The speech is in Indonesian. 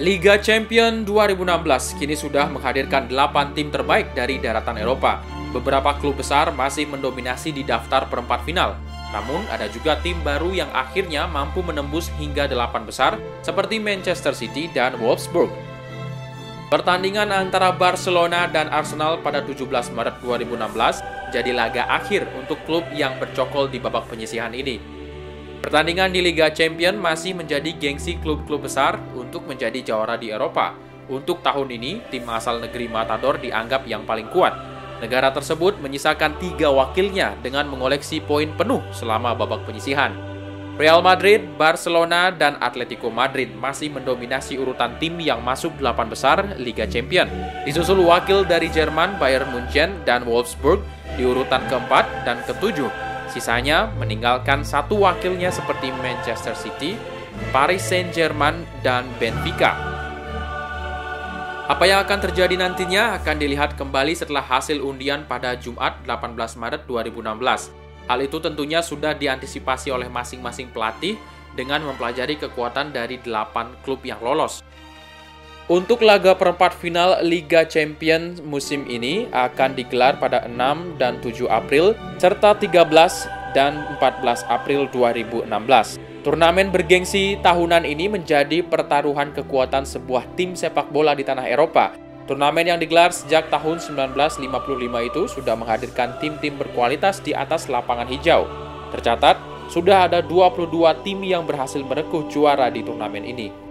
Liga Champion 2016 kini sudah menghadirkan 8 tim terbaik dari daratan Eropa. Beberapa klub besar masih mendominasi di daftar perempat final. Namun, ada juga tim baru yang akhirnya mampu menembus hingga 8 besar, seperti Manchester City dan Wolfsburg. Pertandingan antara Barcelona dan Arsenal pada 17 Maret 2016 jadi laga akhir untuk klub yang bercokol di babak penyisihan ini. Pertandingan di Liga Champion masih menjadi gengsi klub-klub besar untuk menjadi juara di Eropa. Untuk tahun ini, tim asal negeri Matador dianggap yang paling kuat. Negara tersebut menyisakan tiga wakilnya dengan mengoleksi poin penuh selama babak penyisihan. Real Madrid, Barcelona, dan Atletico Madrid masih mendominasi urutan tim yang masuk delapan besar Liga Champion. Disusul wakil dari Jerman Bayern Munchen dan Wolfsburg di urutan keempat dan ketujuh Sisanya meninggalkan satu wakilnya seperti Manchester City, Paris Saint-Germain, dan Benfica. Apa yang akan terjadi nantinya akan dilihat kembali setelah hasil undian pada Jumat 18 Maret 2016. Hal itu tentunya sudah diantisipasi oleh masing-masing pelatih dengan mempelajari kekuatan dari 8 klub yang lolos. Untuk laga perempat final Liga Champions musim ini akan digelar pada 6 dan 7 April serta 13 dan 14 April 2016. Turnamen bergengsi tahunan ini menjadi pertaruhan kekuatan sebuah tim sepak bola di tanah Eropa. Turnamen yang digelar sejak tahun 1955 itu sudah menghadirkan tim-tim berkualitas di atas lapangan hijau. Tercatat, sudah ada 22 tim yang berhasil merekuh juara di turnamen ini.